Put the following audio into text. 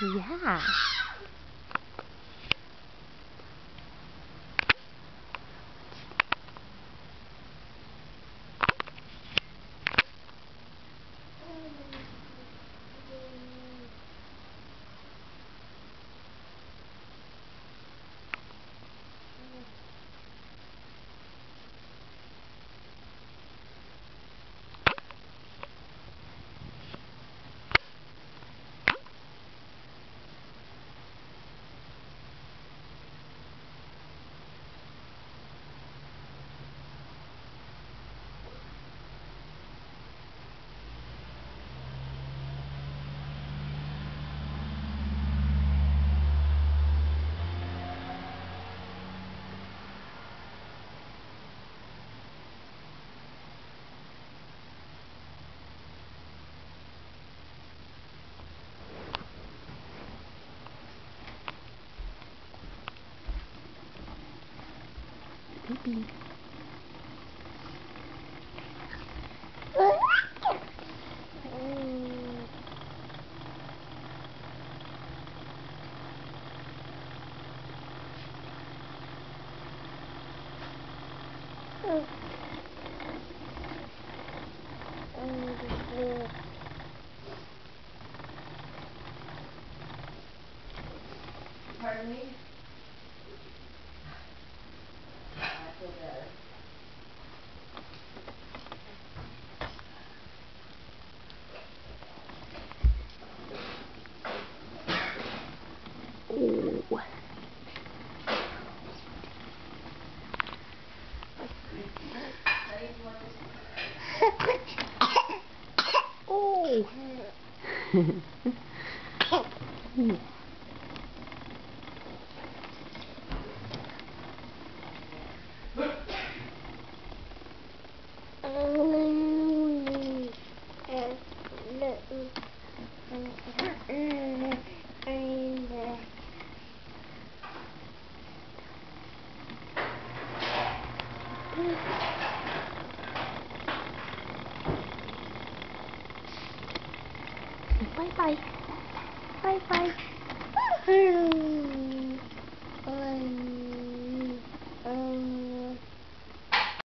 Yeah. Baby. Pardon me? Oh. Ooh. Honey, you want this? oh. Bye bye. Bye bye.